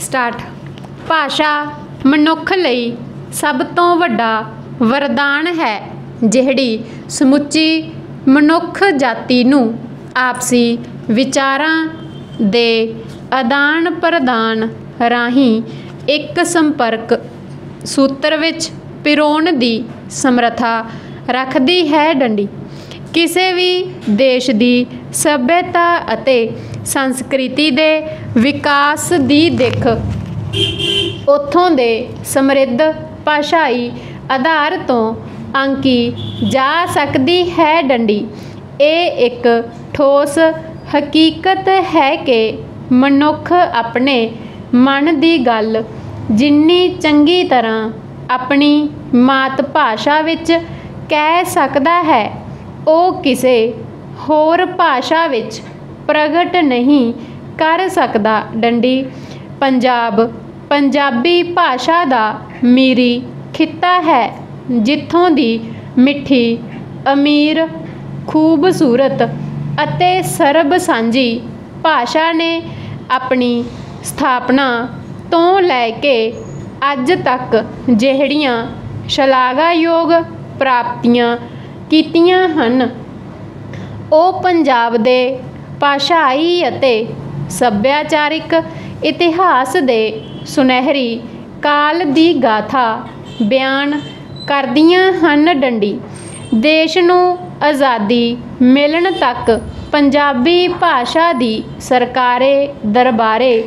Start. ਭਾਸ਼ਾ ਮਨੁੱਖ ਲਈ ਸਭ ਤੋਂ ਵੱਡਾ ਵਰਦਾਨ ਹੈ, ਜਿਹੜੀ ਸਮੁੱਚੀ ਮਨੁੱਖ ਜਾਤੀ ਨੂੰ ਆਪਸੀ ਵਿਚਾਰਾਂ ਦੇ ਆਦਾਨ ਪ੍ਰਦਾਨ ਰਾਹੀਂ ਇੱਕ ਸੰਪਰਕ ਸੂਤਰ ਵਿੱਚ ਪਿਰੋਣ ਦੀ ਸਮਰੱਥਾ ਰੱਖਦੀ ਹੈ ਡੰਡੀ। ਕਿਸੇ ਵੀ ਦੇਸ਼ ਦੀ ਸੱਭਿਅਤਾ ਅਤੇ ਸੰਸਕ੍ਰਿਤੀ ਦੇ ਵਿਕਾਸ ਦੀ ਦਿੱਖ। ਉੱਥੋਂ ਦੇ ਸਮਰਿੱਧ ਭਾਸ਼ਾਈ ਆਧਾਰ ਤੋਂ ਅੰਕੀ ਜਾ ਸਕਦੀ ਹੈ ਡੰਡੀ। ਇਹ ਇੱਕ ਠੋਸ ਹਕੀਕਤ ਹੈ ਕਿ ਮਨੁੱਖ ਆਪਣੇ ਮਨ ਦੀ ਗੱਲ ਜਿੰਨੀ ਚੰਗੀ ਤਰ੍ਹਾਂ ਆਪਣੀ ਮਾਤ ਭਾਸ਼ਾ ਵਿੱਚ ਕਹਿ ਸਕਦਾ ਹੈ, ਉਹ ਕਿਸੇ ਹੋਰ ਭਾਸ਼ਾ ਵਿੱਚ ਪ੍ਰਗਟ ਨਹੀਂ ਕਰ ਸਕਦਾ, ਡੰਡੀ। ਪੰਜਾਬ, ਪੰਜਾਬੀ ਭਾਸ਼ਾ ਦਾ ਮੀਰੀ ਖਿੱਤਾ ਹੈ, ਜਿੱਥੋਂ ਦੀ ਮਿੱਠੀ, ਅਮੀਰ, ਖੂਬਸੂਰਤ ਅਤੇ ਸਰਬ ਸਾਂਝੀ ਭਾਸ਼ਾ ਨੇ ਆਪਣੀ ਸਥਾਪਨਾ ਤੋਂ ਲੈ ਕੇ ਅੱਜ ਤੱਕ ਜਿਹੜੀਆਂ ਸ਼ਲਾਘਾਯੋਗ ਪ੍ਰਾਪਤੀਆਂ ਕੀਤੀਆਂ ਹਨ, ਉਹ ਪੰਜਾਬ ਦੇ ਭਾਸ਼ਾਈ ਅਤੇ ਸੱਭਿਆਚਾਰਿਕ ਇਤਿਹਾਸ ਦੇ ਸੁਨਹਿਰੀ ਕਾਲ ਦੀ ਗਾਥਾ ਬਿਆਨ ਕਰਦੀਆਂ ਹਨ ਡੰਡੀ। ਦੇਸ਼ ਨੂੰ ਆਜ਼ਾਦੀ ਮਿਲਣ ਤੱਕ ਪੰਜਾਬੀ ਭਾਸ਼ਾ ਦੀ ਸਰਕਾਰੇ ਦਰਬਾਰੇ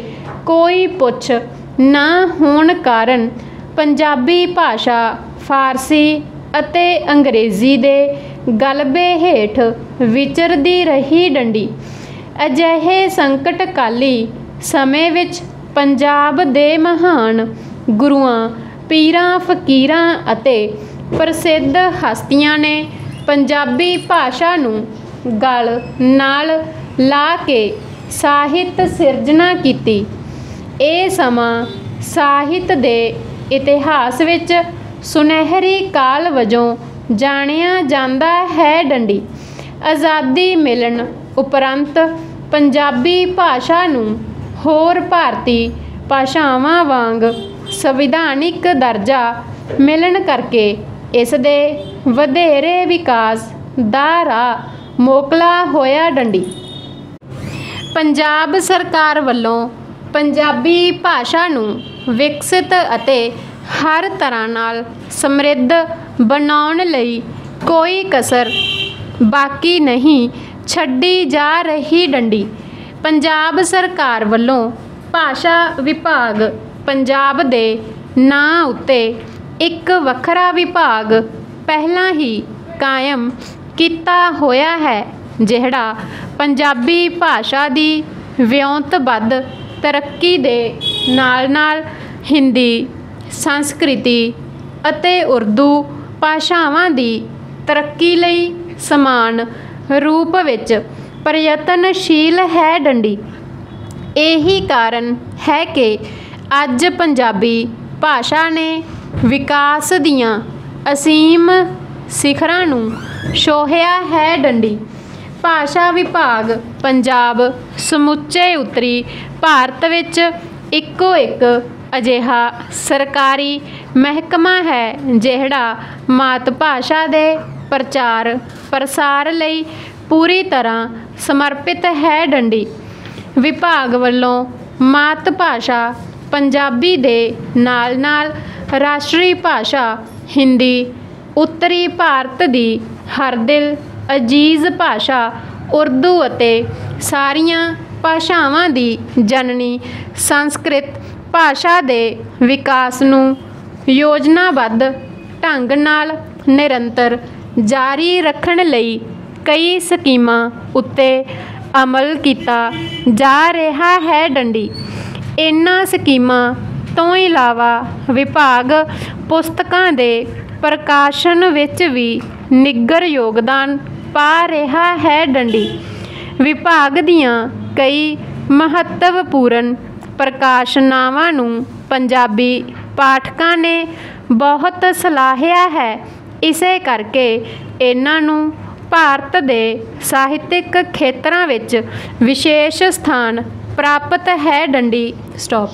ਕੋਈ ਪੁੱਛ ਨਾ ਹੋਣ ਕਾਰਨ ਪੰਜਾਬੀ ਭਾਸ਼ਾ ਫਾਰਸੀ ਅਤੇ ਅੰਗਰੇਜ਼ੀ ਦੇ ਗਲਬੇ ਹੇਠ ਵਿਚਰਦੀ ਰਹੀ ਡੰਡੀ। ਅਜਿਹੇ ਸੰਕਟ ਕਾਲੀ ਸਮੇਂ ਵਿੱਚ ਪੰਜਾਬ ਦੇ ਮਹਾਨ ਗੁਰੂਆਂ, ਪੀਰਾਂ, ਫਕੀਰਾਂ ਅਤੇ ਪ੍ਰਸਿੱਧ ਹਸਤੀਆਂ ਨੇ ਪੰਜਾਬੀ ਭਾਸ਼ਾ ਨੂੰ ਗਲ ਨਾਲ ਲਾ ਕੇ ਸਾਹਿਤ ਸਿਰਜਣਾ ਕੀਤੀ। ਇਹ ਸਮਾਂ ਸਾਹਿਤ ਦੇ ਇਤਿਹਾਸ ਵਿੱਚ ਸੁਨਹਿਰੀ ਕਾਲ ਵਜੋਂ ਜਾਣਿਆ ਜਾਂਦਾ ਹੈ ਡੰਡੀ। ਆਜ਼ਾਦੀ ਮਿਲਣ ਉਪਰੰਤ ਪੰਜਾਬੀ ਭਾਸ਼ਾ ਨੂੰ ਹੋਰ ਭਾਰਤੀ ਭਾਸ਼ਾਵਾਂ ਵਾਂਗ ਸੰਵਿਧਾਨਿਕ ਦਰਜਾ ਮਿਲਣ ਕਰਕੇ ਇਸ ਦੇ ਵਧੇਰੇ ਵਿਕਾਸ ਦਾ ਰਾਹ ਮੋਕਲਾ ਹੋਇਆ ਡੰਡੀ। ਪੰਜਾਬ ਸਰਕਾਰ ਵੱਲੋਂ ਪੰਜਾਬੀ ਭਾਸ਼ਾ ਨੂੰ ਵਿਕਸਿਤ ਅਤੇ ਹਰ ਤਰ੍ਹਾਂ ਨਾਲ ਸਮਰਿੱਧ ਬਣਾਉਣ ਲਈ ਕੋਈ ਕਸਰ ਬਾਕੀ ਨਹੀਂ ਛੱਡੀ ਜਾ ਰਹੀ ਡੰਡੀ। ਪੰਜਾਬ ਸਰਕਾਰ ਵੱਲੋਂ ਭਾਸ਼ਾ ਵਿਭਾਗ ਪੰਜਾਬ ਦੇ ਨਾਂ ਉੱਤੇ ਇੱਕ ਵੱਖਰਾ ਵਿਭਾਗ ਪਹਿਲਾਂ ਹੀ ਕਾਇਮ ਕੀਤਾ ਹੋਇਆ ਹੈ, ਜਿਹੜਾ ਪੰਜਾਬੀ ਭਾਸ਼ਾ ਦੀ ਵਿਉਂਤਬੱਧ ਤਰੱਕੀ ਦੇ ਨਾਲ-ਨਾਲ ਹਿੰਦੀ, ਸੰਸਕ੍ਰਿਤੀ ਅਤੇ ਉਰਦੂ ਭਾਸ਼ਾਵਾਂ ਦੀ ਤਰੱਕੀ ਲਈ ਸਮਾਨ ਰੂਪ ਵਿੱਚ ਪ੍ਰਯਤਨਸ਼ੀਲ ਹੈ ਡੰਡੀ। ਇਹੀ ਕਾਰਨ ਹੈ ਕਿ ਅੱਜ ਪੰਜਾਬੀ ਭਾਸ਼ਾ ਨੇ ਵਿਕਾਸ ਦੀਆਂ ਅਸੀਮ ਸਿਖਰਾਂ ਨੂੰ ਸੋਹਿਆ ਹੈ ਡੰਡੀ। ਭਾਸ਼ਾ ਵਿਭਾਗ ਪੰਜਾਬ ਸਮੁੱਚੇ ਉੱਤਰੀ ਭਾਰਤ ਵਿੱਚ ਇੱਕੋ ਇੱਕ ਅਜਿਹਾ ਸਰਕਾਰੀ ਮਹਿਕਮਾ ਹੈ ਜਿਹੜਾ ਮਾਤ ਭਾਸ਼ਾ ਦੇ ਪ੍ਰਚਾਰ, ਪ੍ਰਸਾਰ ਲਈ ਪੂਰੀ ਤਰ੍ਹਾਂ ਸਮਰਪਿਤ ਹੈ ਡੰਡੀ। ਵਿਭਾਗ ਵੱਲੋਂ ਮਾਤ ਭਾਸ਼ਾ ਪੰਜਾਬੀ ਦੇ ਨਾਲ-ਨਾਲ ਰਾਸ਼ਟਰੀ ਭਾਸ਼ਾ ਹਿੰਦੀ, ਉੱਤਰੀ ਭਾਰਤ ਦੀ ਹਰਦਿਲ ਅਜੀਜ਼ ਭਾਸ਼ਾ ਉਰਦੂ ਅਤੇ ਸਾਰੀਆਂ ਭਾਸ਼ਾਵਾਂ ਦੀ ਜਨਨੀ ਸੰਸਕ੍ਰਿਤ ਭਾਸ਼ਾ ਦੇ ਵਿਕਾਸ ਨੂੰ ਯੋਜਨਾਬੱਧ ਢੰਗ ਨਾਲ ਨਿਰੰਤਰ ਜਾਰੀ ਰੱਖਣ ਲਈ ਕਈ ਸਕੀਮਾਂ ਉੱਤੇ ਅਮਲ ਕੀਤਾ ਜਾ ਰਿਹਾ ਹੈ ਡੰਡੀ। ਇਹਨਾਂ ਸਕੀਮਾਂ ਤੋਂ ਇਲਾਵਾ ਵਿਭਾਗ ਪੁਸਤਕਾਂ ਦੇ ਪ੍ਰਕਾਸ਼ਨ ਵਿੱਚ ਵੀ ਨਿੱਘਰ ਯੋਗਦਾਨ ਪਾ ਰਿਹਾ ਹੈ ਡੰਡੀ। ਵਿਭਾਗ ਦੀਆਂ ਕਈ ਮਹੱਤਵਪੂਰਨ ਪ੍ਰਕਾਸ਼ਨਾਵਾਂ ਨੂੰ ਪੰਜਾਬੀ ਪਾਠਕਾਂ ਨੇ ਬਹੁਤ ਸਲਾਹਿਆ ਹੈ ਇਸੇ ਕਰਕੇ ਇਹਨਾਂ ਨੂੰ ਭਾਰਤ ਦੇ ਸਾਹਿਤਿਕ ਖੇਤਰਾਂ ਵਿੱਚ ਵਿਸ਼ੇਸ਼ ਸਥਾਨ ਪ੍ਰਾਪਤ ਹੈ ਡੰਡੀ ਸਟਾਪ